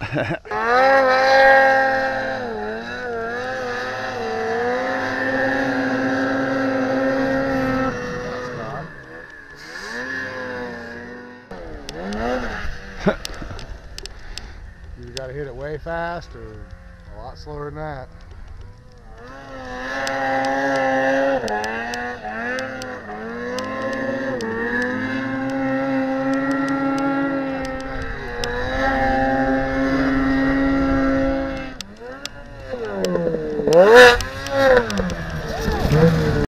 you got to hit it way fast or a lot slower than that. Oh.